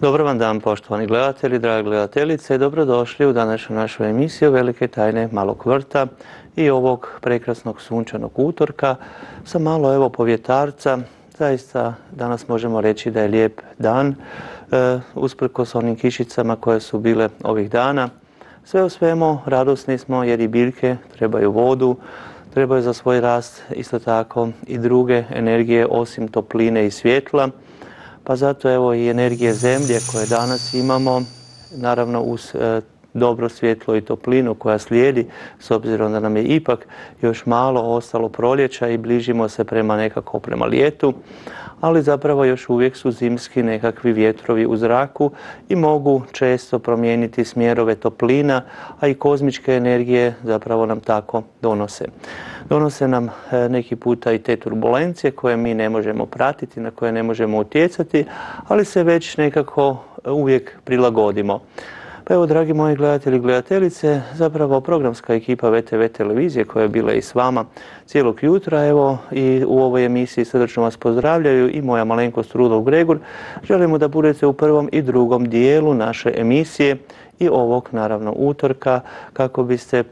Dobar vam dan poštovani gledatelji, drage gledateljice. Dobrodošli u današnju našu emisiju Velike tajne malog vrta i ovog prekrasnog sunčanog utorka sa malo evo povjetarca. Zaista danas možemo reći da je lijep dan e, usprkos onim kišicama koje su bile ovih dana. Sve u svemu radosni smo jer i biljke trebaju vodu, trebaju za svoj rast isto tako i druge energije osim topline i svjetla. Pa zato evo i energije zemlje koje danas imamo, naravno uz e, dobro svjetlo i toplinu koja slijedi, s obzirom da nam je ipak još malo ostalo proljeća i bližimo se prema nekako prema lijetu, ali zapravo još uvijek su zimski nekakvi vjetrovi u zraku i mogu često promijeniti smjerove toplina, a i kozmičke energije zapravo nam tako donose. Donose nam e, neki puta i te turbulencije koje mi ne možemo pratiti, na koje ne možemo utjecati, ali se već nekako uvijek prilagodimo. Pa evo, dragi moji gledatelji i gledateljice, zapravo programska ekipa VTV televizije koja je bila i s vama cijelog jutra, evo i u ovoj emisiji srdečno vas pozdravljaju i moja malenkost Rudolf Gregur. Želimo da budete u prvom i drugom dijelu naše emisije i ovog naravno utorka kako biste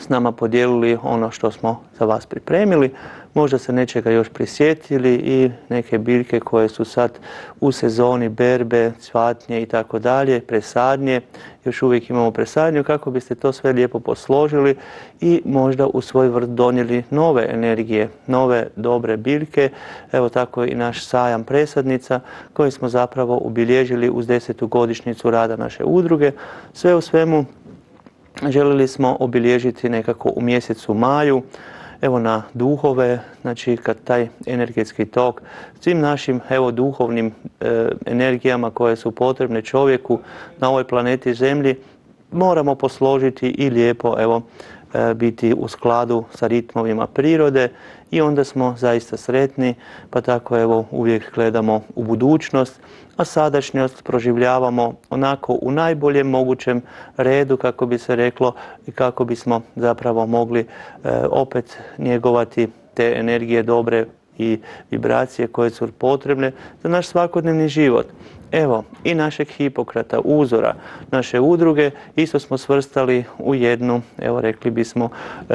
s nama podijelili ono što smo za vas pripremili. Možda se nečega još prisjetili i neke biljke koje su sad u sezoni berbe, cvatnje i tako dalje, presadnje. Još uvijek imamo presadnju kako biste to sve lijepo posložili i možda u svoj vrt donijeli nove energije, nove dobre biljke. Evo tako i naš sajam presadnica koji smo zapravo ubilježili uz desetu godišnjicu rada naše udruge. Sve u svemu željeli smo obilježiti nekako u mjesecu maju, evo na duhove, znači kad taj energetski tok, svim našim evo duhovnim e, energijama koje su potrebne čovjeku na ovoj planeti Zemlji, moramo posložiti i lijepo evo e, biti u skladu sa ritmovima prirode i onda smo zaista sretni, pa tako evo uvijek gledamo u budućnost, a sadašnjost proživljavamo onako u najboljem mogućem redu, kako bi se reklo, i kako bismo zapravo mogli e, opet njegovati te energije dobre i vibracije koje su potrebne za naš svakodnevni život. Evo, i našeg Hipokrata, uzora, naše udruge, isto smo svrstali u jednu, evo rekli bismo,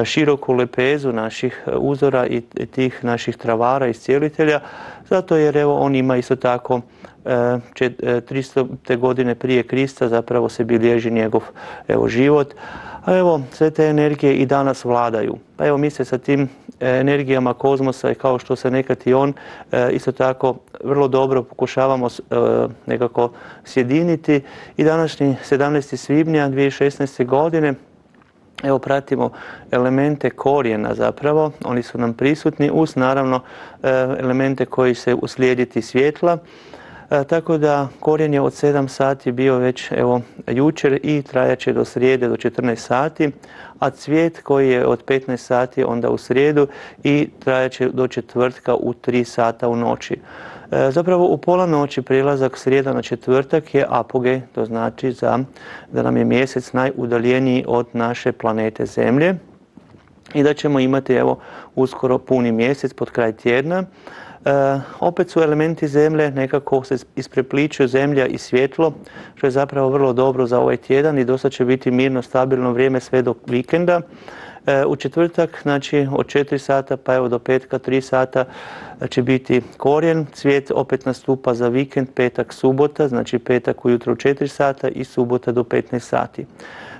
široku lepezu naših uzora i tih naših travara i cijelitelja, zato jer evo on ima isto tako 300. E, godine prije Krista zapravo se bilježi njegov evo, život. A evo, sve te energije i danas vladaju. Pa evo, mi se sa tim e, energijama kozmosa i kao što se nekad i on e, isto tako vrlo dobro pokušavamo nekako sjediniti i današnji 17. svibnja 2016. godine Evo pratimo elemente korijena zapravo, oni su nam prisutni uz naravno elemente koji se uslijediti svjetla E, tako da korijen je od 7 sati bio već evo jučer i trajaće do srijede do 14 sati, a cvijet koji je od 15 sati onda u srijedu i trajaće do četvrtka u 3 sata u noći. E, zapravo u pola noći prilazak srijeda na četvrtak je apoge, to znači za, da nam je mjesec najudaljeniji od naše planete Zemlje i da ćemo imati evo uskoro puni mjesec pod kraj tjedna. E, opet su elementi zemlje, nekako se isprepličuju zemlja i svjetlo, što je zapravo vrlo dobro za ovaj tjedan i dosta će biti mirno, stabilno vrijeme sve do vikenda. E, u četvrtak, znači od 4 sata pa evo do petka 3 sata će biti korijen, cvijet opet nastupa za vikend, petak, subota, znači petak ujutro u 4 sata i subota do 15 sati.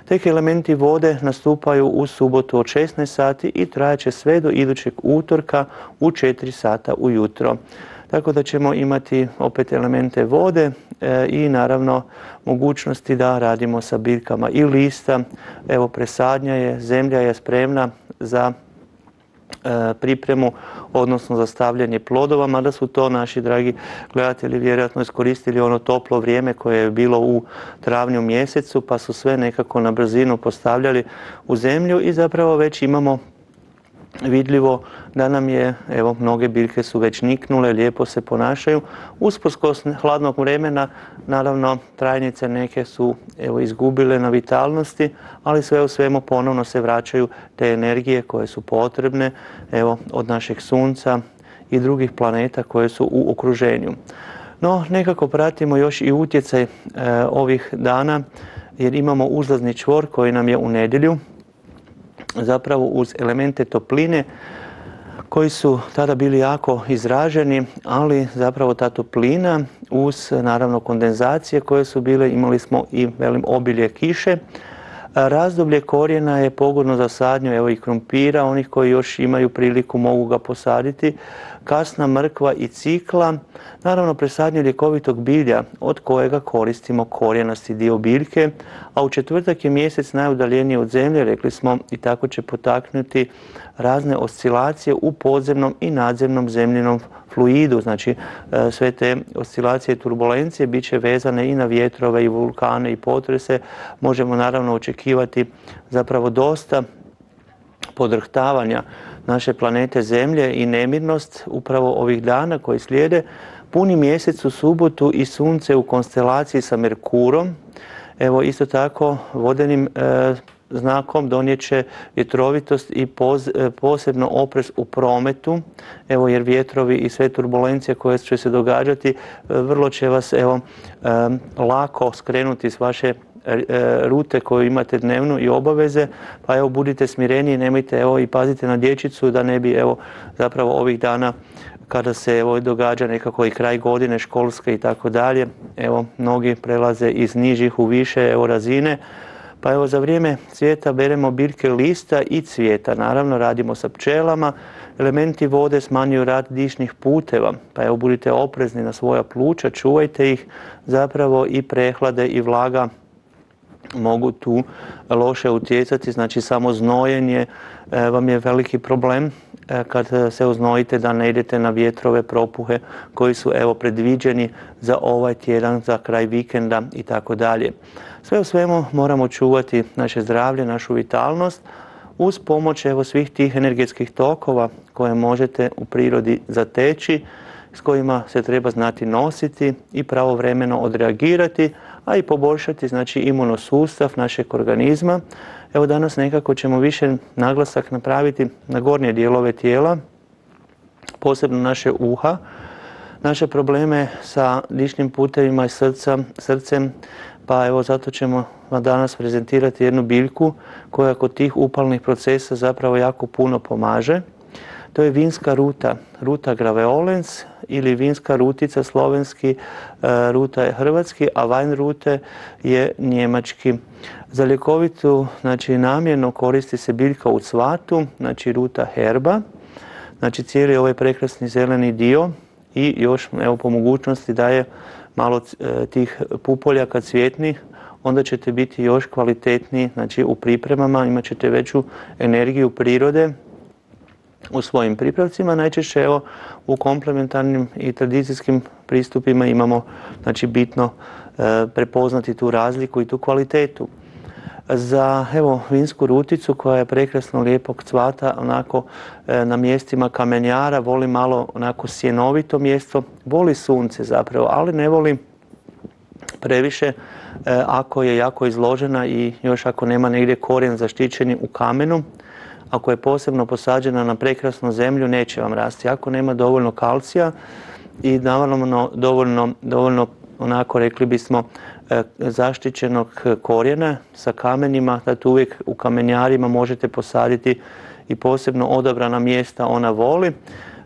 Tek elementi vode nastupaju u subotu od 16 sati i trajaće sve do idućeg utorka u 4 sata ujutro. Tako da ćemo imati opet elemente vode e, i naravno mogućnosti da radimo sa biljkama i lista. Evo presadnja je, zemlja je spremna za pripremu, odnosno za stavljanje plodova, mada su to naši dragi gledatelji vjerojatno iskoristili ono toplo vrijeme koje je bilo u travnju mjesecu, pa su sve nekako na brzinu postavljali u zemlju i zapravo već imamo vidljivo da nam je, evo, mnoge biljke su već niknule, lijepo se ponašaju. Usprkos hladnog vremena, naravno, trajnice neke su evo, izgubile na vitalnosti, ali sve u svemu ponovno se vraćaju te energije koje su potrebne evo, od našeg sunca i drugih planeta koje su u okruženju. No, nekako pratimo još i utjecaj ovih dana jer imamo uzlazni čvor koji nam je u nedjelju zapravo uz elemente topline koji su tada bili jako izraženi, ali zapravo ta toplina uz naravno kondenzacije koje su bile, imali smo i velim obilje kiše. Razdoblje korijena je pogodno za sadnju evo i krumpira, onih koji još imaju priliku mogu ga posaditi kasna mrkva i cikla, naravno presadnje ljekovitog bilja od kojega koristimo korijenasti dio biljke, a u četvrtak je mjesec najudaljeniji od zemlje, rekli smo, i tako će potaknuti razne oscilacije u podzemnom i nadzemnom zemljenom fluidu, znači e, sve te oscilacije i turbulencije bit će vezane i na vjetrove i vulkane i potrese. Možemo naravno očekivati zapravo dosta podrhtavanja naše planete Zemlje i nemirnost upravo ovih dana koji slijede. Puni mjesec u subotu i sunce u konstelaciji sa Merkurom. Evo isto tako vodenim e, znakom donijet će vjetrovitost i e, posebno oprez u prometu, evo jer vjetrovi i sve turbulencije koje će se događati e, vrlo će vas evo lako skrenuti s vaše rute koju imate dnevnu i obaveze, pa evo budite smireni, nemojte evo i pazite na dječicu da ne bi evo zapravo ovih dana kada se evo događa nekako i kraj godine školske i tako dalje, evo mnogi prelaze iz nižih u više evo razine, pa evo za vrijeme cvijeta beremo biljke lista i cvijeta. Naravno radimo sa pčelama, elementi vode smanjuju rad dišnih puteva, pa evo budite oprezni na svoja pluća, čuvajte ih. Zapravo i prehlade i vlaga mogu tu loše utjecati, znači samo znojenje e, vam je veliki problem e, kad se oznojite da ne idete na vjetrove propuhe koji su evo predviđeni za ovaj tjedan, za kraj vikenda i tako dalje. Sve u svemu moramo čuvati naše zdravlje, našu vitalnost uz pomoć evo svih tih energetskih tokova koje možete u prirodi zateći, s kojima se treba znati nositi i pravovremeno odreagirati, a i poboljšati znači imunosustav našeg organizma. Evo danas nekako ćemo više naglasak napraviti na gornje dijelove tijela, posebno naše uha, naše probleme sa dišnim putevima i srca, srcem, pa evo zato ćemo vam danas prezentirati jednu biljku koja kod tih upalnih procesa zapravo jako puno pomaže. To je vinska ruta, ruta graveolens ili vinska rutica slovenski, e, ruta je hrvatski, a vajn rute je njemački. Za ljekovitu znači, namjerno koristi se biljka u cvatu, znači ruta herba, znači cijeli ovaj prekrasni zeleni dio i još evo po mogućnosti daje malo e, tih pupoljaka cvjetnih, onda ćete biti još kvalitetniji znači u pripremama, imat ćete veću energiju prirode, u svojim pripravcima. Najčešće evo, u komplementarnim i tradicijskim pristupima imamo znači, bitno e, prepoznati tu razliku i tu kvalitetu. Za evo, vinsku ruticu koja je prekrasno lijepog cvata, onako e, na mjestima kamenjara, voli malo onako sjenovito mjesto, voli sunce zapravo, ali ne voli previše e, ako je jako izložena i još ako nema negdje korijen zaštićeni u kamenu, ako je posebno posađena na prekrasnu zemlju, neće vam rasti. Ako nema dovoljno kalcija i naravno dovoljno, dovoljno onako rekli bismo e, zaštićenog korijena sa kamenima, da tu uvijek u kamenjarima možete posaditi i posebno odabrana mjesta ona voli.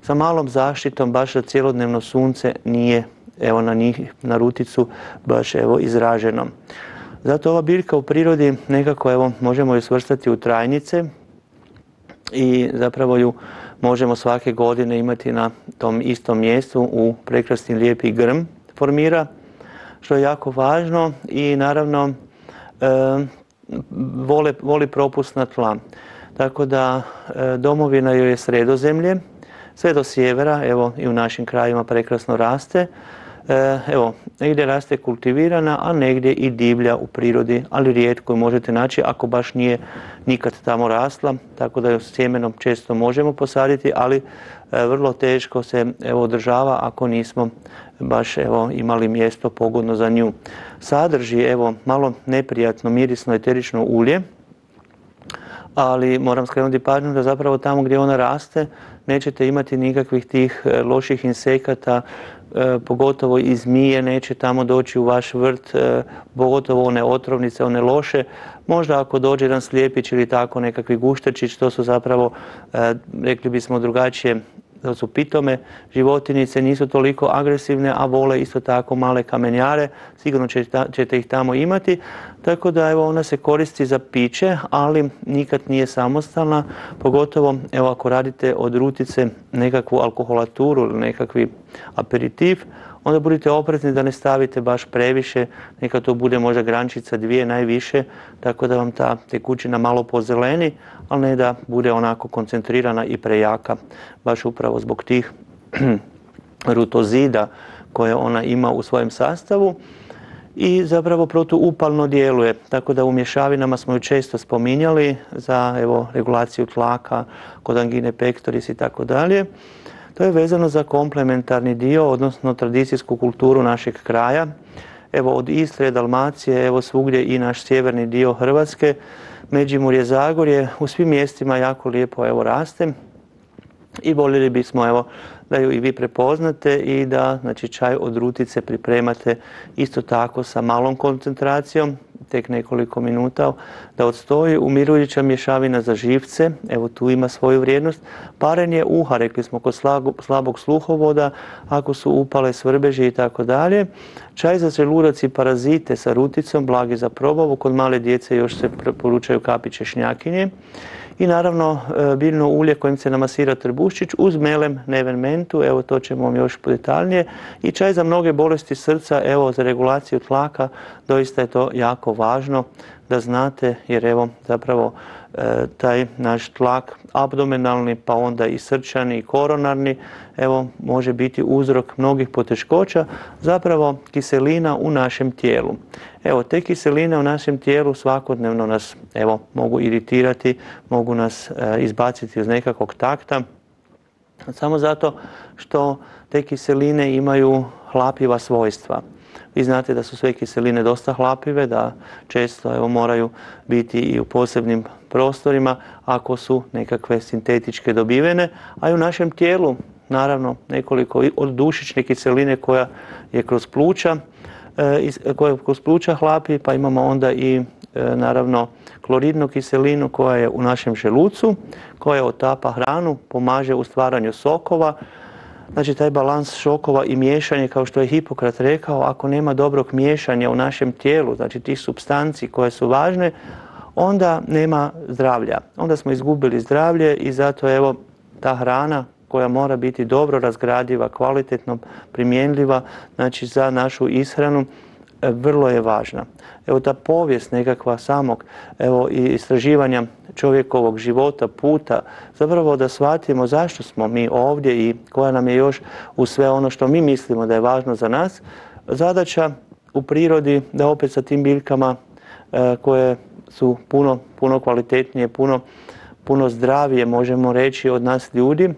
Sa malom zaštitom baš za cjelodnevno sunce nije evo na njih, na ruticu baš evo izraženo. Zato ova biljka u prirodi nekako evo možemo ju svrstati u trajnice, i zapravo ju možemo svake godine imati na tom istom mjestu u prekrasni lijepi grm formira, što je jako važno i naravno e, vole, voli tla. Tako da e, domovina joj je sredozemlje, sve do sjevera, evo i u našim krajima prekrasno raste. E, evo, negdje raste kultivirana, a negdje i divlja u prirodi, ali rijetko možete naći ako baš nije nikad tamo rasla, tako da ju sjemenom često možemo posaditi, ali e, vrlo teško se evo, održava ako nismo baš evo, imali mjesto pogodno za nju. Sadrži evo, malo neprijatno mirisno eterično ulje, ali moram skrenuti pažnju da zapravo tamo gdje ona raste nećete imati nikakvih tih e, loših insekata, e, pogotovo i zmije neće tamo doći u vaš vrt, e, pogotovo one otrovnice, one loše. Možda ako dođe jedan slijepić ili tako nekakvi guštečić, to su zapravo, rekli bismo drugačije, to su pitome životinice, nisu toliko agresivne, a vole isto tako male kamenjare, sigurno ćete ih tamo imati. Tako da evo ona se koristi za piće, ali nikad nije samostalna, pogotovo evo ako radite od rutice nekakvu alkoholaturu ili nekakvi aperitiv, onda budite oprezni da ne stavite baš previše, neka to bude možda grančica dvije najviše, tako da vam ta tekućina malo pozeleni, ali ne da bude onako koncentrirana i prejaka, baš upravo zbog tih rutozida koje ona ima u svojem sastavu i zapravo protuupalno djeluje. Tako da u mješavinama smo ju često spominjali za evo, regulaciju tlaka, kod angine pectoris i tako dalje. To je vezano za komplementarni dio, odnosno tradicijsku kulturu našeg kraja. Evo od Istre, Dalmacije, evo svugdje i naš sjeverni dio Hrvatske, Međimurje, Zagorje, u svim mjestima jako lijepo evo raste. I voljeli bismo evo da ju i vi prepoznate i da znači, čaj od rutice pripremate isto tako sa malom koncentracijom, tek nekoliko minuta, da odstoji umirujuća mješavina za živce, evo tu ima svoju vrijednost. Parenje uha, rekli smo, kod slabog sluhovoda, ako su upale svrbeži i tako dalje. Čaj za želudac i parazite sa ruticom, blagi za probavu, kod male djece još se preporučaju kapiće šnjakinje i naravno e, biljno ulje kojim se namasira trbuščić uz melem nevenmentu, evo to ćemo vam još detaljnije. I čaj za mnoge bolesti srca, evo za regulaciju tlaka, doista je to jako važno da znate jer evo zapravo e, taj naš tlak abdomenalni pa onda i srčani i koronarni evo može biti uzrok mnogih poteškoća zapravo kiselina u našem tijelu. Evo te kiseline u našem tijelu svakodnevno nas evo mogu iritirati, mogu nas e, izbaciti iz nekakvog takta samo zato što te kiseline imaju hlapiva svojstva. Vi znate da su sve kiseline dosta hlapive, da često evo, moraju biti i u posebnim prostorima ako su nekakve sintetičke dobivene, a i u našem tijelu naravno nekoliko od dušične kiseline koja je kroz pluća, e, koja kroz pluća hlapi, pa imamo onda i e, naravno kloridnu kiselinu koja je u našem želucu, koja otapa hranu, pomaže u stvaranju sokova, Znači taj balans šokova i miješanje, kao što je Hipokrat rekao, ako nema dobrog miješanja u našem tijelu, znači tih substanci koje su važne, onda nema zdravlja. Onda smo izgubili zdravlje i zato evo ta hrana koja mora biti dobro razgradiva, kvalitetno primjenljiva, znači za našu ishranu, vrlo je važna. Evo ta povijest nekakva samog evo, i istraživanja čovjekovog života, puta, zapravo da shvatimo zašto smo mi ovdje i koja nam je još u sve ono što mi mislimo da je važno za nas, zadaća u prirodi da opet sa tim biljkama e, koje su puno, puno kvalitetnije, puno, puno zdravije možemo reći od nas ljudi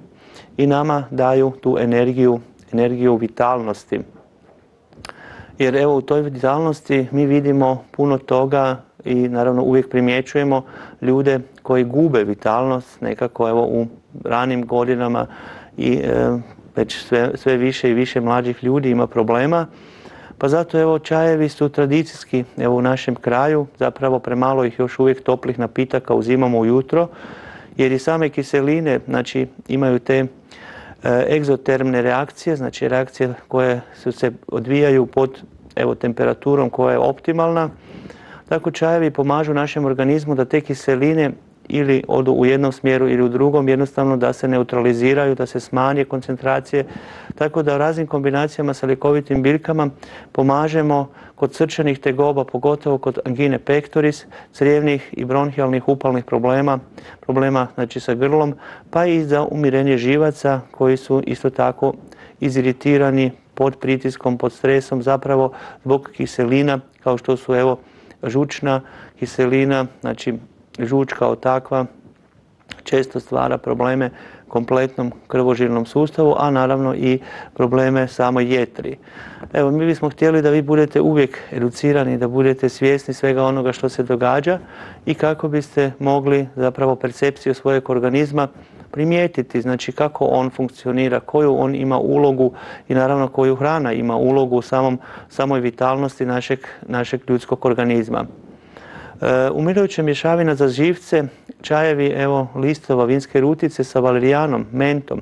i nama daju tu energiju, energiju vitalnosti. Jer evo u toj vitalnosti mi vidimo puno toga i naravno uvijek primjećujemo ljude koji gube vitalnost nekako evo u ranim godinama i e, već sve, više i više mlađih ljudi ima problema. Pa zato evo čajevi su tradicijski evo u našem kraju, zapravo premalo ih još uvijek toplih napitaka uzimamo ujutro jer i same kiseline znači imaju te egzotermne reakcije, znači reakcije koje se odvijaju pod evo temperaturom koja je optimalna. Tako čajevi pomažu našem organizmu da te kiseline ili odu u jednom smjeru ili u drugom, jednostavno da se neutraliziraju, da se smanje koncentracije. Tako da raznim kombinacijama sa ljekovitim biljkama pomažemo kod srčanih tegoba, pogotovo kod angine pectoris, crijevnih i bronhijalnih upalnih problema, problema znači sa grlom, pa i za umirenje živaca koji su isto tako iziritirani pod pritiskom, pod stresom, zapravo zbog kiselina, kao što su evo žučna kiselina, znači žuč kao takva, često stvara probleme kompletnom krvožilnom sustavu, a naravno i probleme samoj jetri. Evo, mi bismo htjeli da vi budete uvijek educirani, da budete svjesni svega onoga što se događa i kako biste mogli zapravo percepciju svojeg organizma primijetiti, znači kako on funkcionira, koju on ima ulogu i naravno koju hrana ima ulogu u samoj vitalnosti našeg ljudskog organizma. E, umirujuća mješavina za živce, čajevi evo, listova, vinske rutice sa valerijanom, mentom,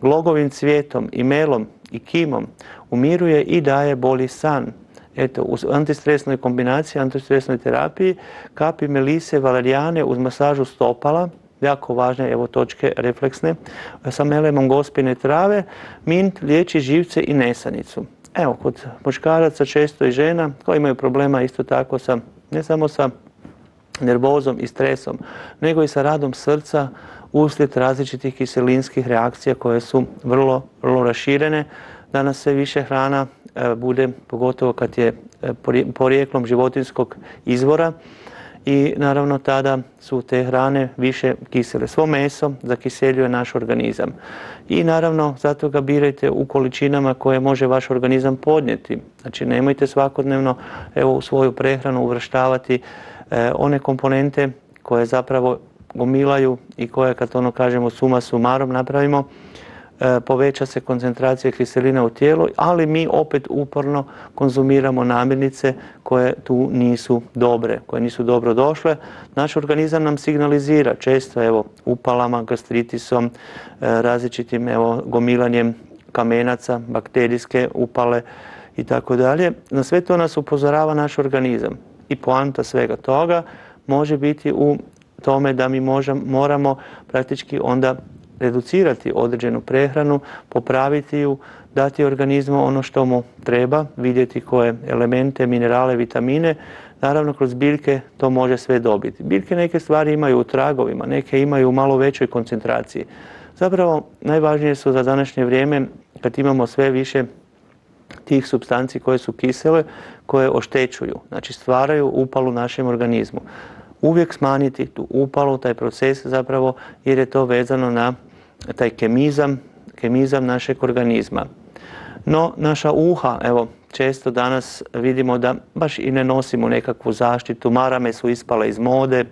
glogovim cvijetom melom i kimom umiruje i daje bolji san. Eto, u antistresnoj kombinaciji, antistresnoj terapiji, kapi melise, valerijane uz masažu stopala, jako važne evo točke refleksne, sa melemom gospine trave, mint liječi živce i nesanicu. Evo, kod muškaraca često i žena koji imaju problema isto tako sa, ne samo sa nervozom i stresom, nego i sa radom srca uslijed različitih kiselinskih reakcija koje su vrlo, vrlo raširene. Danas sve više hrana e, bude, pogotovo kad je e, porijeklom životinskog izvora, i naravno tada su te hrane više kisele. Svo meso zakiseljuje naš organizam. I naravno zato ga birajte u količinama koje može vaš organizam podnijeti. Znači nemojte svakodnevno evo, u svoju prehranu uvrštavati one komponente koje zapravo gomilaju i koje kad ono kažemo suma sumarom napravimo E, poveća se koncentracija kiselina u tijelu, ali mi opet uporno konzumiramo namirnice koje tu nisu dobre, koje nisu dobro došle. Naš organizam nam signalizira često evo, upalama, gastritisom, e, različitim evo, gomilanjem kamenaca, bakterijske upale i tako dalje. Na sve to nas upozorava naš organizam. I poanta svega toga može biti u tome da mi moramo praktički onda reducirati određenu prehranu, popraviti ju, dati organizmu ono što mu treba, vidjeti koje elemente, minerale, vitamine. Naravno, kroz biljke to može sve dobiti. Biljke neke stvari imaju u tragovima, neke imaju u malo većoj koncentraciji. Zapravo, najvažnije su za današnje vrijeme, kad imamo sve više tih substanci koje su kisele, koje oštećuju, znači stvaraju upalu našem organizmu. Uvijek smanjiti tu upalu, taj proces zapravo, jer je to vezano na taj kemizam, kemizam našeg organizma. No, naša uha, evo, često danas vidimo da baš i ne nosimo nekakvu zaštitu, marame su ispale iz mode,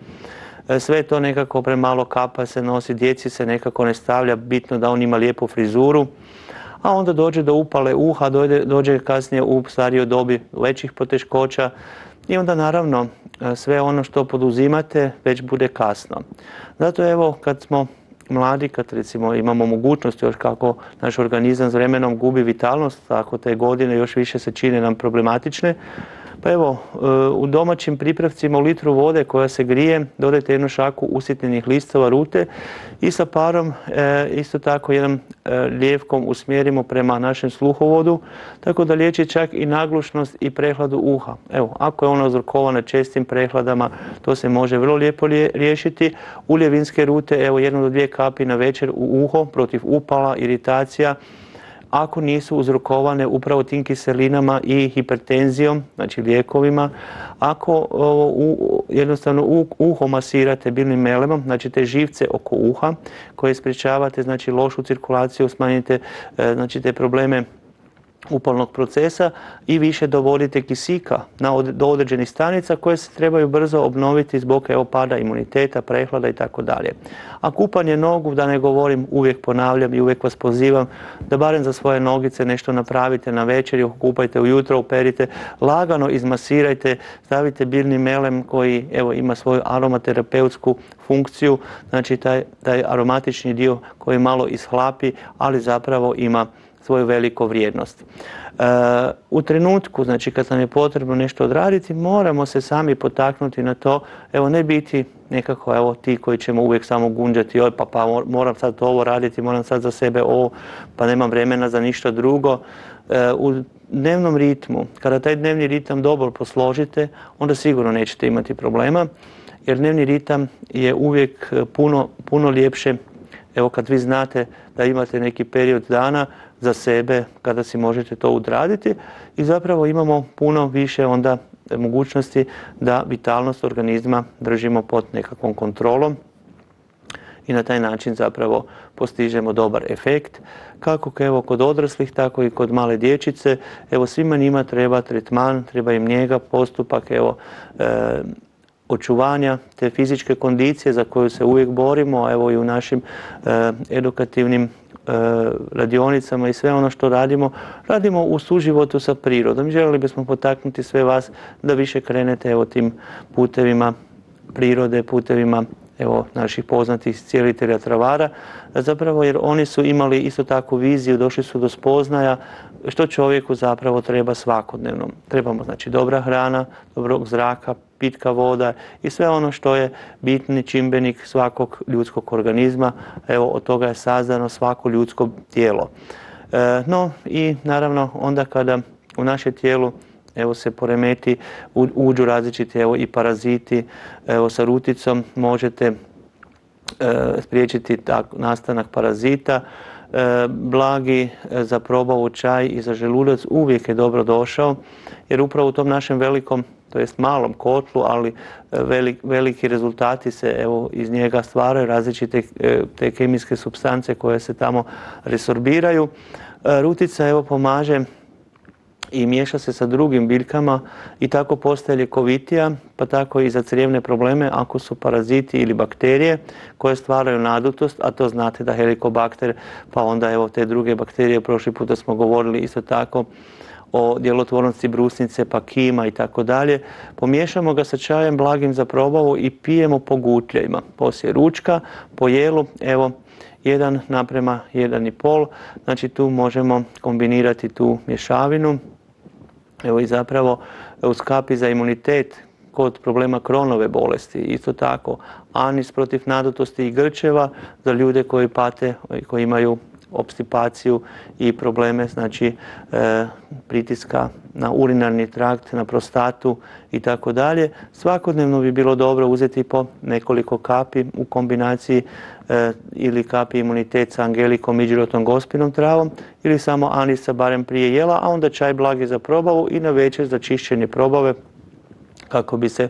e, sve to nekako premalo kapa se nosi, djeci se nekako ne stavlja, bitno da on ima lijepu frizuru, a onda dođe do upale uha, dođe, dođe kasnije u starijoj dobi većih poteškoća i onda naravno e, sve ono što poduzimate već bude kasno. Zato evo kad smo mladi, kad recimo imamo mogućnost još kako naš organizam s vremenom gubi vitalnost, ako te godine još više se čine nam problematične, pa evo, e, u domaćim pripravcima u litru vode koja se grije, dodajte jednu šaku usitnjenih listova rute i sa parom e, isto tako jedan e, lijevkom usmjerimo prema našem sluhovodu, tako da liječi čak i naglušnost i prehladu uha. Evo, ako je ona uzrokovana čestim prehladama, to se može vrlo lijepo riješiti. Ulje vinske rute, evo jednu do dvije kapi na večer u uho protiv upala, iritacija, ako nisu uzrokovane upravo tim kiselinama i hipertenzijom, znači lijekovima, ako u, jednostavno u, uho masirate bilnim melemom, znači te živce oko uha koje sprječavate, znači lošu cirkulaciju, smanjite e, znači te probleme upalnog procesa i više dovodite kisika do određenih stanica koje se trebaju brzo obnoviti zbog evo pada imuniteta, prehlada i. A kupanje nogu, da ne govorim, uvijek ponavljam i uvijek vas pozivam da barem za svoje nogice nešto napravite na večer, kupajte ujutro, uperite, lagano izmasirajte, stavite birni melem koji ima svoju aromaterapeutsku funkciju, znači taj, taj aromatični dio koji malo ishlapi, ali zapravo ima svoju veliku vrijednost. E, u trenutku, znači kad nam je potrebno nešto odraditi, moramo se sami potaknuti na to, evo ne biti nekako evo ti koji ćemo uvijek samo gunđati, oj pa, pa moram sad ovo raditi, moram sad za sebe ovo, pa nemam vremena za ništa drugo. E, u dnevnom ritmu, kada taj dnevni ritam dobro posložite, onda sigurno nećete imati problema, jer dnevni ritam je uvijek puno, puno ljepše Evo kad vi znate da imate neki period dana za sebe kada si možete to odraditi i zapravo imamo puno više onda mogućnosti da vitalnost organizma držimo pod nekakvom kontrolom i na taj način zapravo postižemo dobar efekt. Kako evo kod odraslih, tako i kod male dječice. Evo svima njima treba tretman, treba im njega, postupak, evo e, očuvanja te fizičke kondicije za koju se uvijek borimo, evo i u našim e, edukativnim radionicama i sve ono što radimo, radimo u suživotu sa prirodom. Željeli bismo potaknuti sve vas da više krenete evo tim putevima prirode, putevima evo, naših poznatih cijelitelja travara, zapravo jer oni su imali isto tako viziju, došli su do spoznaja što čovjeku zapravo treba svakodnevno. Trebamo znači dobra hrana, dobrog zraka, pitka voda i sve ono što je bitni čimbenik svakog ljudskog organizma. Evo, od toga je sazdano svako ljudsko tijelo. E, no i naravno onda kada u naše tijelu evo se poremeti, uđu različiti evo i paraziti, evo sa ruticom možete e, spriječiti tak, nastanak parazita. E, blagi e, za probavu čaj i za želudac uvijek je dobro došao jer upravo u tom našem velikom to jest malom kotlu, ali veliki rezultati se evo iz njega stvaraju, različite te kemijske substance koje se tamo resorbiraju. Rutica evo pomaže i miješa se sa drugim biljkama i tako postaje ljekovitija, pa tako i za crijevne probleme ako su paraziti ili bakterije koje stvaraju nadutost, a to znate da helikobakter, pa onda evo te druge bakterije, prošli puta smo govorili isto tako o djelotvornosti brusnice, pa kima i tako dalje. Pomiješamo ga sa čajem blagim za probavu i pijemo po gutljajima. Poslije ručka, po jelu, evo, jedan naprema jedan i pol. Znači tu možemo kombinirati tu mješavinu Evo i zapravo uz kapi za imunitet kod problema kronove bolesti, isto tako anis protiv nadutosti i grčeva za ljude koji pate, koji imaju obstipaciju i probleme znači e, pritiska na urinarni trakt, na prostatu i tako dalje. Svakodnevno bi bilo dobro uzeti po nekoliko kapi u kombinaciji ili kapi imunitet sa angelikom, iđirotom, gospinom travom ili samo anisa barem prije jela, a onda čaj blagi za probavu i na večer za čišćenje probave kako bi se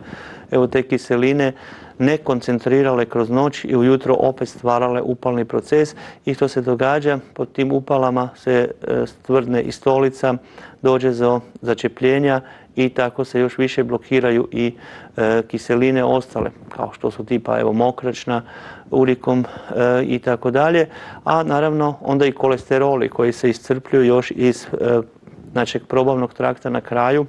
evo te kiseline ne koncentrirale kroz noć i ujutro opet stvarale upalni proces. I što se događa, pod tim upalama se e, stvrdne i stolica, dođe do začepljenja i tako se još više blokiraju i e, kiseline ostale, kao što su tipa evo mokračna, urikom e, i tako dalje, a naravno onda i kolesteroli koji se iscrpljuju još iz znači, probavnog trakta na kraju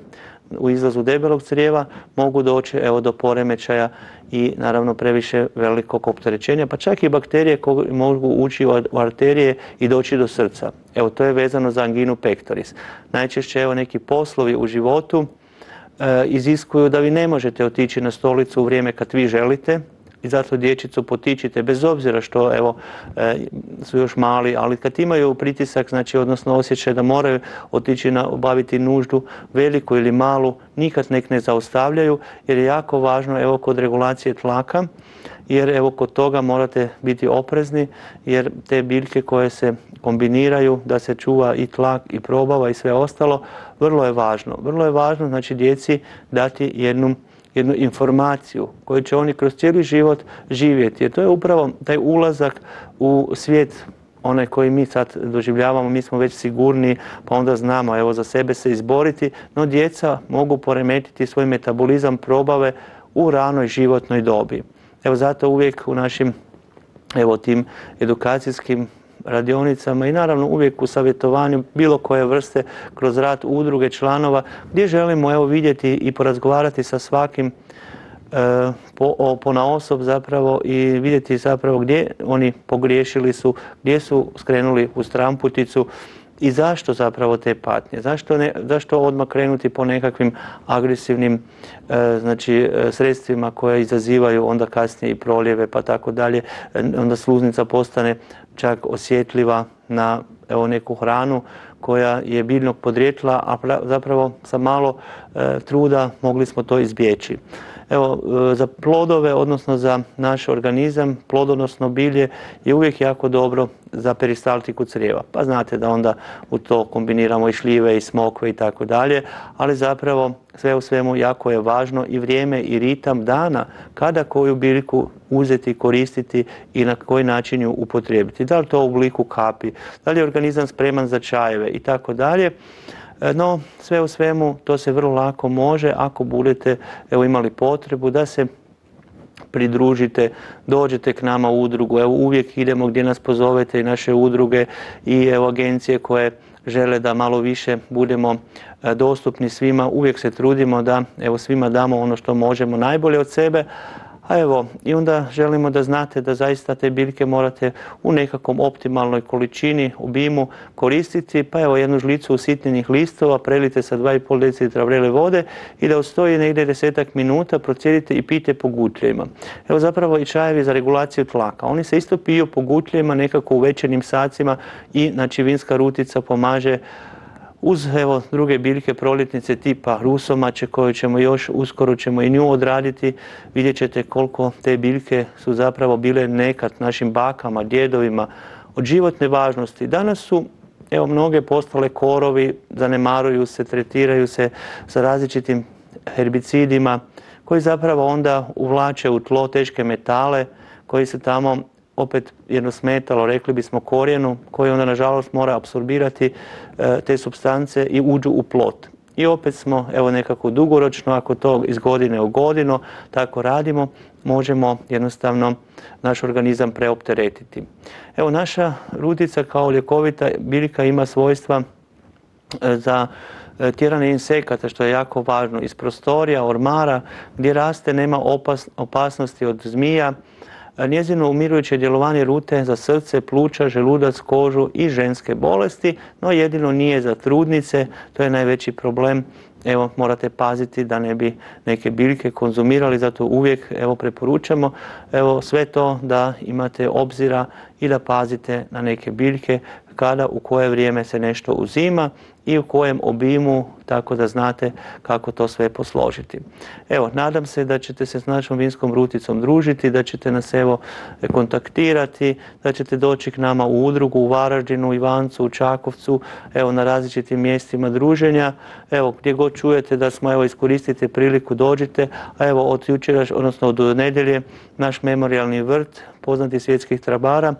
u izlazu debelog crijeva mogu doći evo, do poremećaja i naravno previše velikog opterećenja, pa čak i bakterije koje mogu ući u arterije i doći do srca. Evo, to je vezano za anginu pectoris. Najčešće evo neki poslovi u životu iziskuju da vi ne možete otići na stolicu u vrijeme kad vi želite, i zato dječicu potičite, bez obzira što evo, e, su još mali, ali kad imaju pritisak, znači odnosno osjećaj da moraju otići na, obaviti nuždu, veliku ili malu, nikad nek ne zaustavljaju, jer je jako važno evo kod regulacije tlaka, jer evo kod toga morate biti oprezni, jer te biljke koje se kombiniraju, da se čuva i tlak i probava i sve ostalo, vrlo je važno. Vrlo je važno znači djeci dati jednu jednu informaciju koju će oni kroz cijeli život živjeti. Jer to je upravo taj ulazak u svijet onaj koji mi sad doživljavamo, mi smo već sigurni, pa onda znamo evo za sebe se izboriti, no djeca mogu poremetiti svoj metabolizam probave u ranoj životnoj dobi. Evo zato uvijek u našim evo tim edukacijskim radionicama i naravno uvijek u savjetovanju bilo koje vrste kroz rad udruge članova gdje želimo evo vidjeti i porazgovarati sa svakim e, po, na osob zapravo i vidjeti zapravo gdje oni pogriješili su, gdje su skrenuli u stramputicu i zašto zapravo te patnje? Zašto, ne, zašto odmah krenuti po nekakvim agresivnim e, znači, e, sredstvima koje izazivaju onda kasnije i proljeve pa tako dalje. Onda sluznica postane čak osjetljiva na neku hranu koja je biljnog podrijetla, a zapravo sa malo e, truda mogli smo to izbjeći. Evo, e, za plodove, odnosno za naš organizam, plodonosno bilje je uvijek jako dobro za peristaltiku crijeva. Pa znate da onda u to kombiniramo i šljive i smokve i tako dalje, ali zapravo sve u svemu jako je važno i vrijeme i ritam dana kada koju biljku uzeti, koristiti i na koji način ju upotrijebiti. Da li to u obliku kapi, da li je organizam spreman za čajeve i tako dalje. E, no, sve u svemu to se vrlo lako može ako budete evo, imali potrebu da se pridružite, dođete k nama u udrugu. Evo uvijek idemo gdje nas pozovete i naše udruge i evo agencije koje žele da malo više budemo e, dostupni svima. Uvijek se trudimo da evo svima damo ono što možemo najbolje od sebe, a evo, i onda želimo da znate da zaista te biljke morate u nekakvom optimalnoj količini, obimu koristiti, pa evo jednu žlicu usitnjenih listova prelite sa 2,5 dl vrele vode i da ustoji negdje desetak minuta, procijedite i pijte po gutljima. Evo zapravo i čajevi za regulaciju tlaka. Oni se isto piju po gutljima nekako u večernim sacima i znači vinska rutica pomaže uz evo druge biljke proljetnice tipa rusomače koju ćemo još uskoro ćemo i nju odraditi, vidjet ćete koliko te biljke su zapravo bile nekad našim bakama, djedovima od životne važnosti. Danas su evo mnoge postale korovi, zanemaruju se, tretiraju se sa različitim herbicidima koji zapravo onda uvlače u tlo teške metale koji se tamo opet jedno smetalo, rekli bismo korijenu, koji onda nažalost mora apsorbirati e, te substance i uđu u plot. I opet smo, evo nekako dugoročno, ako to iz godine u godinu tako radimo, možemo jednostavno naš organizam preopteretiti. Evo naša rutica kao ljekovita biljka ima svojstva e, za e, tjeranje insekata, što je jako važno, iz prostorija, ormara, gdje raste, nema opasnosti od zmija, njezino umirujuće djelovanje rute za srce, pluća, želudac, kožu i ženske bolesti, no jedino nije za trudnice, to je najveći problem. Evo, morate paziti da ne bi neke biljke konzumirali, zato uvijek evo, preporučamo evo, sve to da imate obzira i da pazite na neke biljke kada, u koje vrijeme se nešto uzima i u kojem obimu, tako da znate kako to sve posložiti. Evo, nadam se da ćete se s našom vinskom ruticom družiti, da ćete nas evo kontaktirati, da ćete doći k nama u udrugu, u Varaždinu, Ivancu, u Čakovcu, evo na različitim mjestima druženja. Evo, gdje god čujete da smo, evo, iskoristite priliku, dođite, a evo od jučera, odnosno od nedjelje, naš memorialni vrt, poznati svjetskih trabara,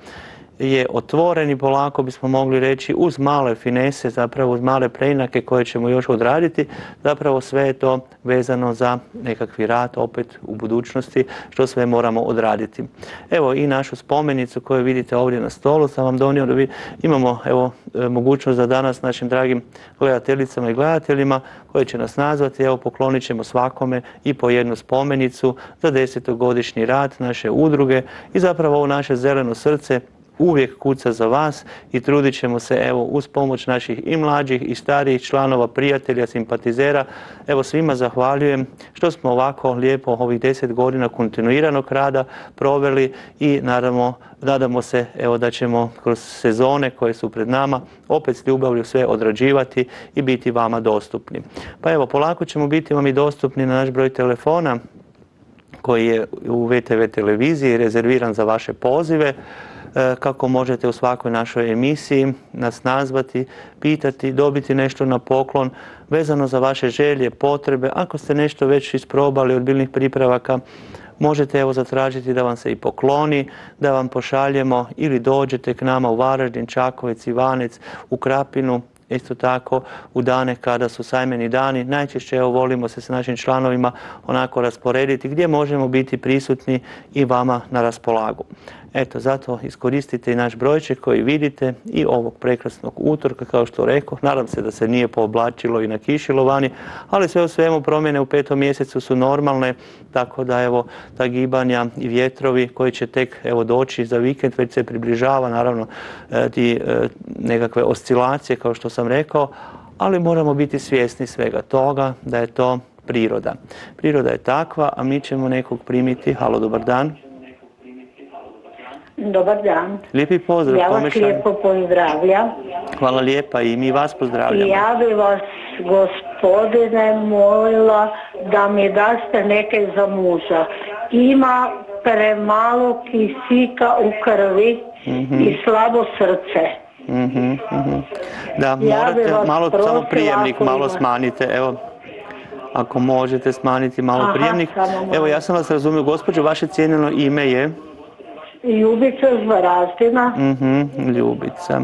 je otvoren i polako bismo mogli reći uz male finese, zapravo uz male preinake koje ćemo još odraditi, zapravo sve je to vezano za nekakvi rad opet u budućnosti što sve moramo odraditi. Evo i našu spomenicu koju vidite ovdje na stolu sam vam donio da vi imamo evo e, mogućnost za danas našim dragim gledateljicama i gledateljima koji će nas nazvati, evo poklonit ćemo svakome i po jednu spomenicu za desetogodišnji rad naše udruge i zapravo ovo naše zeleno srce uvijek kuca za vas i trudit ćemo se evo uz pomoć naših i mlađih i starijih članova, prijatelja, simpatizera. Evo svima zahvaljujem što smo ovako lijepo ovih deset godina kontinuiranog rada proveli i naravno nadamo se evo da ćemo kroz sezone koje su pred nama opet s ljubavlju sve odrađivati i biti vama dostupni. Pa evo polako ćemo biti vam i dostupni na naš broj telefona koji je u VTV televiziji rezerviran za vaše pozive. E, kako možete u svakoj našoj emisiji nas nazvati, pitati, dobiti nešto na poklon vezano za vaše želje, potrebe. Ako ste nešto već isprobali od biljnih pripravaka, možete evo zatražiti da vam se i pokloni, da vam pošaljemo ili dođete k nama u Varaždin, Čakovec, Ivanec, u Krapinu, isto tako u dane kada su sajmeni dani. Najčešće evo volimo se sa našim članovima onako rasporediti gdje možemo biti prisutni i vama na raspolagu. Eto, zato iskoristite i naš brojček koji vidite i ovog prekrasnog utorka, kao što rekao. Nadam se da se nije pooblačilo i nakišilo vani, ali sve u svemu promjene u petom mjesecu su normalne, tako da evo ta gibanja i vjetrovi koji će tek evo doći za vikend, već se približava naravno e, ti e, nekakve oscilacije kao što sam rekao, ali moramo biti svjesni svega toga da je to priroda. Priroda je takva, a mi ćemo nekog primiti. Halo, dobar dan. Dobar dan. Lijepi pozdrav. Ja vas lijepo pozdravljam. Hvala lijepa i mi vas pozdravljamo. Ja bi vas gospodine molila da mi daste neke za muža. Ima premalo kisika u krvi i slabo srce. Mhm, mhm. Da, Ja morate malo samo prijemnik malo ima- smanjite, evo. Ako možete smanjiti malo Aha, prijemnik. Evo ja sam vas razumio, gospođo, vaše cijenjeno ime je? Ljubica Zvarazdina. Mhm, Ljubica.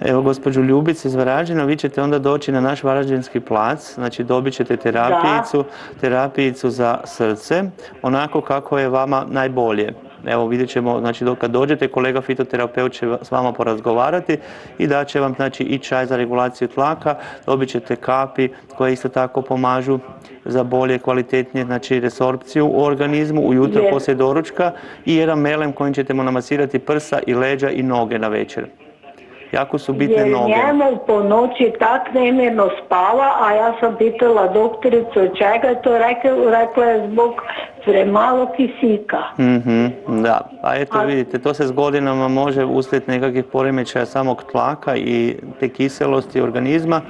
Evo, gospođu Ljubice iz Varaždina, vi ćete onda doći na naš Varaždinski plac, znači dobit ćete terapijicu, terapijicu za srce, onako kako je vama najbolje. Evo vidjet ćemo, znači dok kad dođete, kolega fitoterapeut će s vama porazgovarati i da će vam znači i čaj za regulaciju tlaka, dobit ćete kapi koje isto tako pomažu za bolje, kvalitetnije znači resorpciju u organizmu ujutro Je. poslije doručka i jedan melem kojim ćete mu namasirati prsa i leđa i noge na večer. Jako su bitne Jer noge. njemu po noći tak nemirno spava, a ja sam pitala doktoricu od čega je to, rekla, rekla je zbog premalo kisika. Mhm, da, a eto vidite, to se s godinama može uslijed nekakvih poremećaja samog tlaka i te kiselosti organizma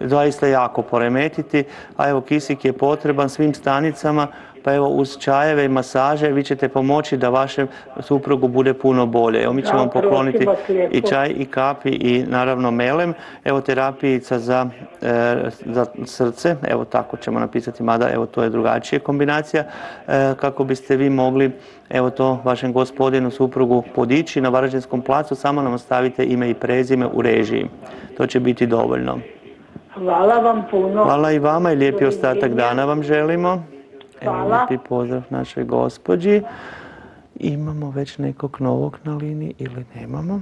zaista jako poremetiti, a evo kisik je potreban svim stanicama, pa evo uz čajeve i masaže vi ćete pomoći da vašem suprugu bude puno bolje. Evo mi ćemo vam pokloniti i čaj i kapi i naravno melem. Evo terapijica za, e, za srce, evo tako ćemo napisati, mada evo to je drugačija kombinacija, e, kako biste vi mogli evo to vašem gospodinu suprugu podići na Varaždinskom placu, samo nam ostavite ime i prezime u režiji. To će biti dovoljno. Hvala vam puno. Hvala i vama i lijepi ostatak dana vam želimo. Evo Hvala. lijepi pozdrav našoj gospođi. Imamo već nekog novog na liniji ili nemamo?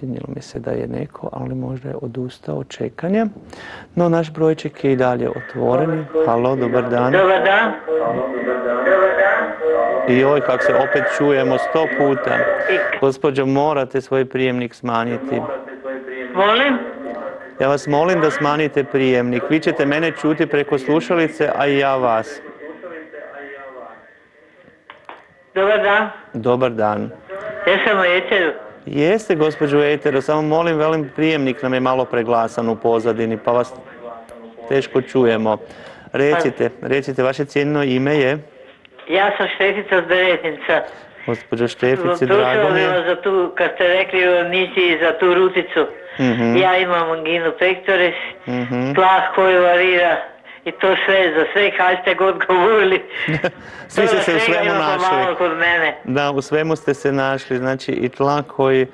Činilo mi se da je neko, ali možda je odustao od čekanja. No, naš brojček je i dalje otvoreni. Halo, dobar dan. Dobar dan. I oj, kako se opet čujemo sto puta. Gospođo, morate svoj prijemnik smanjiti. Molim? Ja vas molim da smanjite prijemnik. Vi ćete mene čuti preko slušalice, a i ja vas. Dobar dan. Dobar dan. Jesam u Ečeru. Jeste, gospođo Etero, samo molim, velim, prijemnik nam je malo preglasan u pozadini, pa vas teško čujemo. Recite, recite, vaše cijenjeno ime je, Ja sam Štefica s Beretnica. gospođo Štefice, Prosila drago mi je. za tu, kad ste rekli u emisiji za tu ruticu. Mhm, Ja imam anginu pectoris, mhm. tlak koji varira i to sve, za sve kaj ste god govorili. Svi ste se u svemu našli. kod mene. Da, u svemu ste se našli, znači i tlak koji e,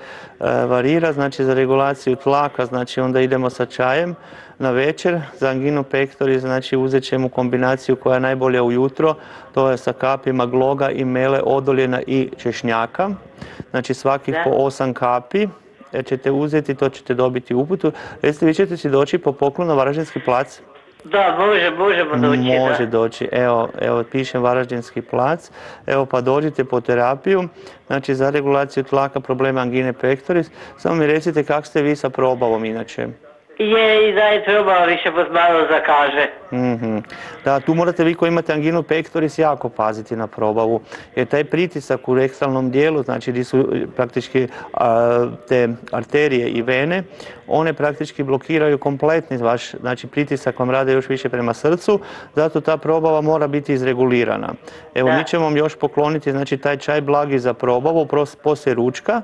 varira, znači za regulaciju tlaka, znači onda idemo sa čajem na večer, za anginu pectoris, znači uzet ćemo kombinaciju koja je najbolja ujutro, to je sa kapima gloga i mele, odoljena i češnjaka, znači svakih Da. po osam kapi e, ćete uzeti, to ćete dobiti uputu. Recite, vi ćete si doći po poklon na Varaždinski plac? Da, može, možemo doći. Može doći, evo, evo pišem Varaždinski plac, evo pa dođite po terapiju, znači za regulaciju tlaka problema angine pectoris, samo mi recite kako ste vi sa probavom inače. Je i da je probao više pod malo zakaže. Mhm. Da, tu morate vi koji imate anginu pectoris jako paziti na probavu, jer taj pritisak u rektalnom dijelu, znači gdje su e, praktički a, te arterije i vene, one praktički blokiraju kompletni vaš, znači pritisak vam rade još više prema srcu, zato ta probava mora biti izregulirana. Evo, Da. mi ćemo vam još pokloniti, znači taj čaj blagi za probavu, poslije ručka,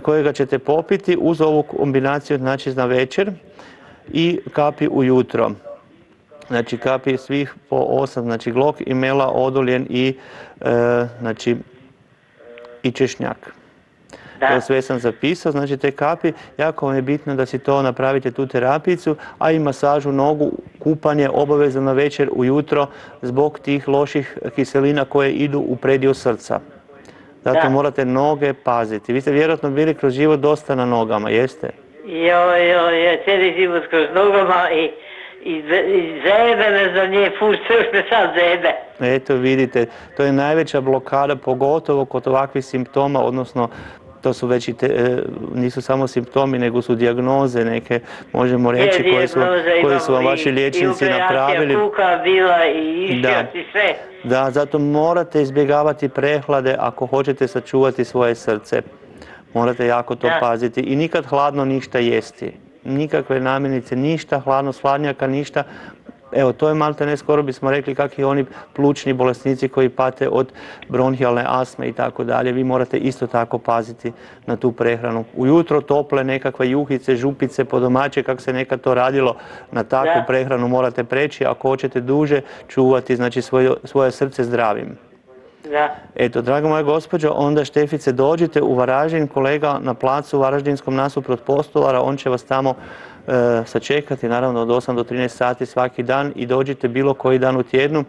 kojega ćete popiti uz ovu kombinaciju, znači na večer i kapi ujutro. Znači kapi svih po osam, znači glok i mela, odoljen i e, znači i češnjak. Da. Evo sve sam zapisao, znači te kapi, jako vam je bitno da si to napravite tu terapijicu, a i masažu nogu, kupanje obavezno na večer ujutro zbog tih loših kiselina koje idu u predio srca. Zato Da. morate noge paziti. Vi ste vjerojatno bili kroz život dosta na nogama, jeste? Joj, joj, je cijeli život kroz nogama i, i, ze- i zebe me za nje, još me sad zebe. Eto vidite, to je najveća blokada, pogotovo kod ovakvih simptoma, odnosno to su već i te, e, nisu samo simptomi, nego su dijagnoze neke, možemo reći, Je koje su, koje su vam vaši liječnici i operacija napravili. kuka bila i iščijat Da. i sve. Da, zato morate izbjegavati prehlade ako hoćete sačuvati svoje srce. Morate jako to paziti i nikad hladno ništa jesti. nikakve namirnice, ništa, hladno sladnjaka, ništa. Evo, to je malte ne skoro bismo rekli kakvi oni plućni bolesnici koji pate od bronhijalne asme i tako dalje. Vi morate isto tako paziti na tu prehranu. Ujutro tople nekakve juhice, župice po domaće, kako se nekad to radilo, na takvu prehranu morate preći. Ako hoćete duže čuvati znači, svoje, svoje srce zdravim. Da. Eto, draga moja gospođo, onda Štefice dođite u Varaždin, kolega na placu u Varaždinskom nasuprot postolara, on će vas tamo sačekati, naravno od 8 do 13 sati svaki dan i dođite bilo koji dan u tjednu,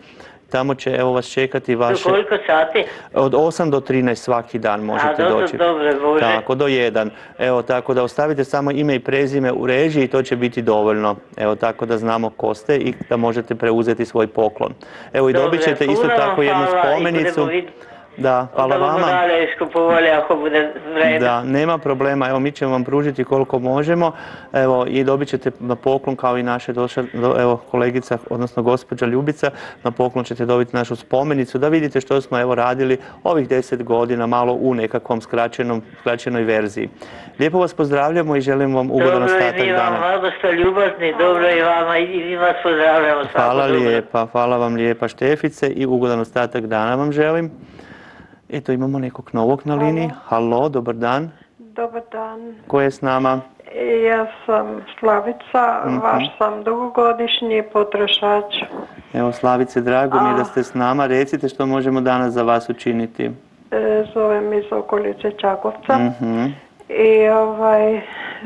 tamo će evo vas čekati Do vaše... koliko sati? Od 8 do 13 svaki dan možete A, dobro, doći. dobro, Bože. Tako, do 1. Evo, tako da ostavite samo ime i prezime u režiji i to će biti dovoljno. Evo, tako da znamo ko ste i da možete preuzeti svoj poklon. Evo, i dobit ćete isto tako jednu spomenicu. Da, hvala Onda vama. dalje iskupovali ako bude vreme. Da, nema problema. Evo, mi ćemo vam pružiti koliko možemo. Evo, i dobit ćete na poklon kao i naše došle, do- evo, kolegica, odnosno gospođa Ljubica, na poklon ćete dobiti našu spomenicu da vidite što smo evo radili ovih deset godina malo u nekakvom skraćenom, skraćenoj verziji. Lijepo vas pozdravljamo i želim vam ugodan Dobro i ostatak mi vam, dana. vama ste ljubazni, dobro i vama i i mi vas pozdravljamo. Hvala dobro. lijepa, hvala vam lijepa Štefice i ugodan ostatak dana vam želim. Eto, imamo nekog novog na liniji. Halo, dobar dan. Dobar dan. Ko je s nama? Ja sam Slavica, vaš sam dugogodišnji potrošač. Evo Slavice, drago mi je da ste s nama. Recite što možemo danas za vas učiniti. E, Zovem iz okolice Čakovca. Mhm. I ovaj,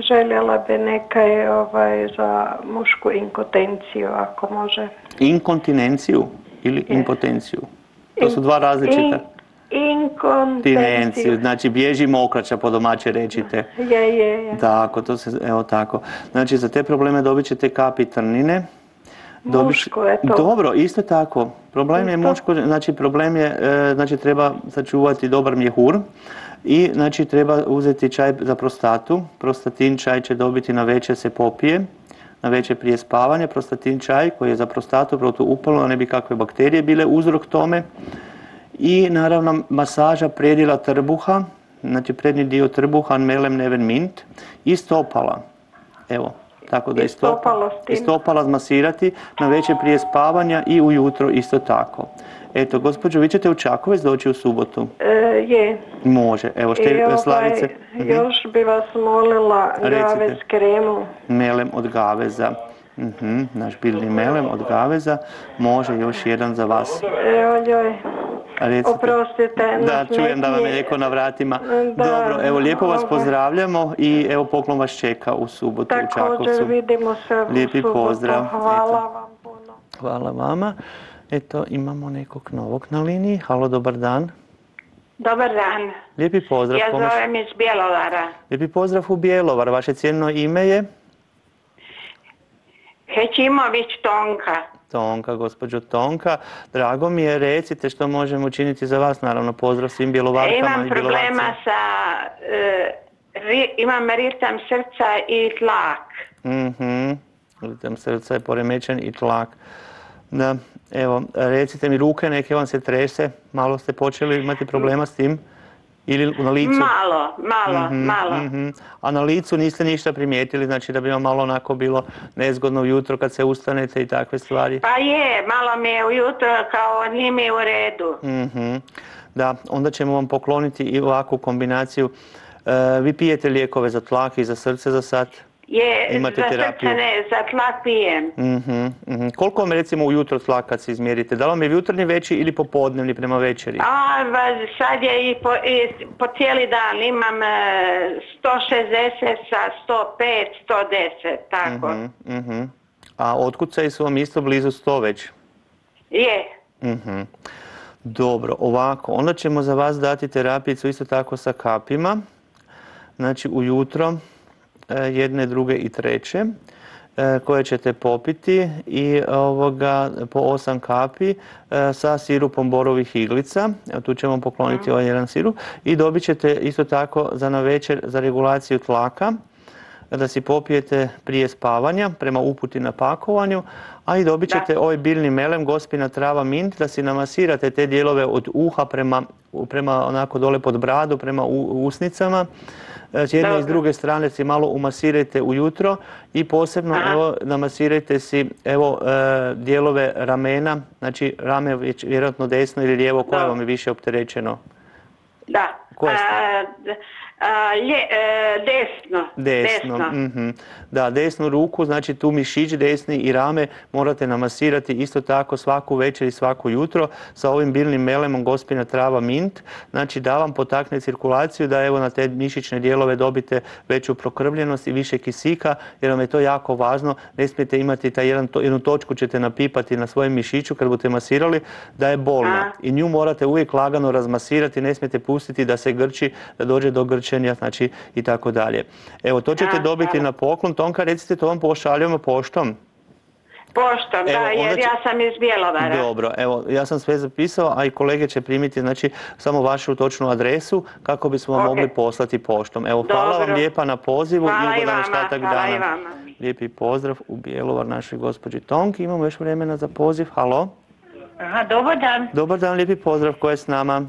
željela bi nekaj ovaj, za mušku inkontenciju, ako može. Inkontinenciju ili impotenciju? To su dva različita. In, Inkontinenciju, znači bježi mokraća po domaće rečite. Je, je, je. Tako, to se, evo tako. Znači za te probleme dobit ćete kapi trnine. Dobit- Muško je to. Dobro, isto tako. Problem je muško, znači problem je, e, znači treba sačuvati dobar mjehur i znači treba uzeti čaj za prostatu. Prostatin čaj će dobiti na večer se popije, na večer prije spavanja. Prostatin čaj koji je za prostatu protuupalno, ne bi kakve bakterije bile uzrok tome. I naravno masaža predjela trbuha, znači prednji dio trbuha, melem, neven, mint i stopala. Evo, tako da I stopala, i stopala zmasirati na večer prije spavanja i ujutro isto tako. Eto, gospođo, vi ćete u Čakovec doći u subotu? E, je. Može, evo, I šte, ovaj, Slavice, mhm. još bi vas molila Recite. gave s kremu. melem od gaveza. Mhm, naš biljni melem od gaveza, može još jedan za vas. Evo joj. Recite. Oprostite. Da, čujem da vam je neko na vratima. Da, Dobro, evo lijepo vas pozdravljamo i evo poklon vas čeka u subotu u Također Čakovcu. vidimo se u Lijepi subotu. pozdrav. Hvala Eto. vam puno. Hvala vama. Eto, imamo nekog novog na liniji. Halo, dobar dan. Dobar dan. Lijepi pozdrav. Ja zovem iz Bjelovara. Lijepi pozdrav u Bjelovar. Vaše cijeno ime je? Hećimović Tonka. Tonka, gospođo Tonka. Drago mi je, recite što možemo učiniti za vas. Naravno, pozdrav svim Bjelovarkama Imam i problema Bjelovarcima. sa... e, ri- imam ritam srca i tlak. Mhm. Ritam srca je poremećen i tlak. Da, evo, recite mi ruke, neke vam se trese, malo ste počeli imati problema s tim? Ili na licu? Malo, malo, Mhm, malo. mhm. A na licu niste ništa primijetili, znači da bi vam malo onako bilo nezgodno ujutro kad se ustanete i takve stvari? Pa je, malo mi je ujutro kao nije mi u redu. Mhm. Da, onda ćemo vam pokloniti i ovakvu kombinaciju. E, vi pijete lijekove za tlak i za srce za sad? Je, Imate za terapiju? srce ne, za tlak pijem. Mhm, mhm. Koliko vam recimo ujutro tlak kad se izmjerite? Da li vam je jutarnji veći ili popodnevni prema večeri? A sad je i po, i po cijeli dan imam e, 160 sa 105, 110, tako. Mhm, mhm. A otkucaji su vam isto blizu 100 već? Je, Mhm. Dobro, ovako, onda ćemo za vas dati terapijicu isto tako sa kapima. Znači ujutro jedne, druge i treće e, koje ćete popiti i ovoga po osam kapi e, sa sirupom borovih iglica. Tu ćemo pokloniti ovaj jedan sirup. I dobit ćete isto tako za na večer za regulaciju tlaka da si popijete prije spavanja prema uputi na pakovanju, a i dobit ćete ovaj biljni melem, gospina trava mint, da si namasirate te dijelove od uha prema, prema onako dole pod bradu, prema u- usnicama, E, S jedne i s druge strane si malo umasirajte ujutro i posebno Aha. evo, namasirajte si evo, e, dijelove ramena, znači rame vjerojatno desno ili lijevo, koje vam je više opterećeno? Da. D- a, lje- e, desno. Desno, mhm. Da, desnu ruku, znači tu mišić desni i rame morate namasirati isto tako svaku večer i svako jutro sa ovim biljnim melemom gospina trava mint, znači da vam potakne cirkulaciju, da evo na te mišićne dijelove dobite veću prokrvljenost i više kisika, jer vam je to jako važno, ne smijete imati taj jedan, to- jednu točku ćete napipati na svojem mišiću kad budete masirali, da je bolna. A. I nju morate uvijek lagano razmasirati, ne smijete pustiti da se grči, da dođe do grčenja, znači i tako dalje. Evo, to ćete dobiti hvala. na poklon. Tonka, recite, to vam pošaljujemo poštom. Poštom, Evo, da, jer će- ja sam iz Bjelovara. Dobro, evo, ja sam sve zapisao, a i kolege će primiti, znači, samo vašu točnu adresu kako bismo vam Ok. mogli poslati poštom. Evo, hvala vam lijepa na pozivu Hvala i i ugodan vama, ostatak hvala i dana. vama. Lijepi pozdrav u Bjelovar našoj gospođi Tonki. Imamo još vremena za poziv. Halo. Aha, dobar dan, Dobar dan, lijepi pozdrav. Ko je s nama?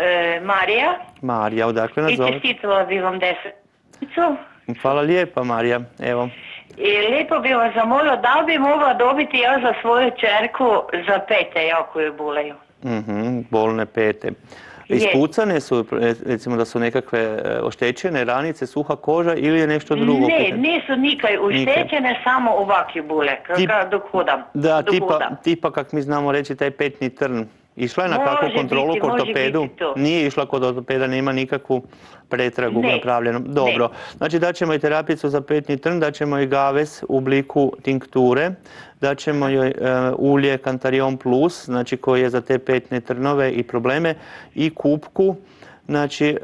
E, Marija. Marija, odakle nas I zove? čestitala bi vam deseticu. Hvala lijepa, Marija. Evo, I lijepo bi vas zamolila da li bi mogla dobiti ja za svoju čerku za pete jako je buleju. Mhm, bolne pete. Ispucane su, re- recimo da su nekakve e, oštećene ranice, suha koža ili je nešto drugo? Ne, nisu nikaj uštećene, samo ovakve bule, Tip- dok hodam. Da, dok tipa, hodam. tipa kak mi znamo reći taj petni trn. Išla je na kakvu kontrolu biti, ortopedu? Nije išla kod ortopeda, nema nikakvu pretragu Ne, napravljenu. Dobro, znači daćemo i terapicu za petni trn, daćemo i gaves u obliku tinkture, daćemo joj e, ulje Cantarion Plus, znači koji je za te petne trnove i probleme, i kupku, znači e,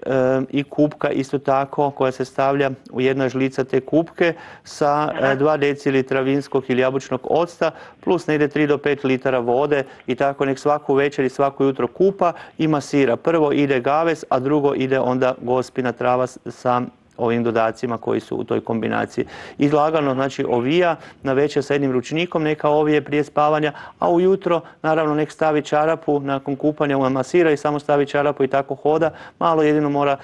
i kupka isto tako koja se stavlja u jedna žlica te kupke sa e, 2 decilitra vinskog ili jabučnog octa plus negdje 3 do 5 litara vode i tako nek svaku večer i svako jutro kupa i masira. Prvo ide gaves, a drugo ide onda gospina trava sa ovim dodacima koji su u toj kombinaciji. I lagano, znači ovija na večer sa jednim ručnikom, neka ovije prije spavanja, a ujutro naravno nek stavi čarapu, nakon kupanja masira i samo stavi čarapu i tako hoda. Malo jedino mora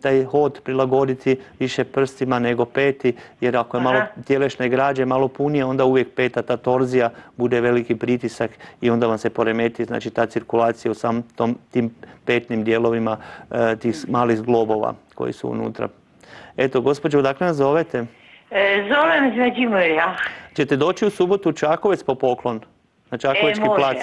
taj hod prilagoditi više prstima nego peti, jer ako je malo Aha. tjelesne građe, malo punije, onda uvijek peta, ta torzija, bude veliki pritisak i onda vam se poremeti, znači ta cirkulacija u sam tom, tim petnim dijelovima e, tih malih zglobova koji su unutra. Eto, gospođo, odakle nas zovete? E, zovem iz Međimurja. Ćete doći u subotu u Čakovec po poklon? Na Čakovečki E, plac.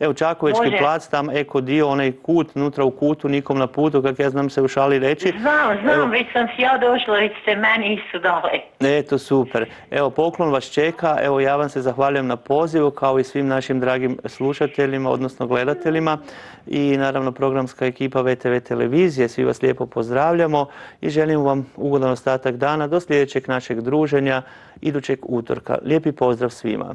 Evo, Čakovečki Može. plac, tam eko dio, onaj kut, unutra u kutu, nikom na putu, kak ja znam se u šali reći. Znam, znam, Evo, već sam si ja došla, već ste meni isto dali. Eto, super. Evo, poklon vas čeka. Evo, ja vam se zahvaljujem na pozivu, kao i svim našim dragim slušateljima, odnosno gledateljima. I naravno, programska ekipa VTV televizije. Svi vas lijepo pozdravljamo i želim vam ugodan ostatak dana do sljedećeg našeg druženja, idućeg utorka. Lijepi pozdrav svima.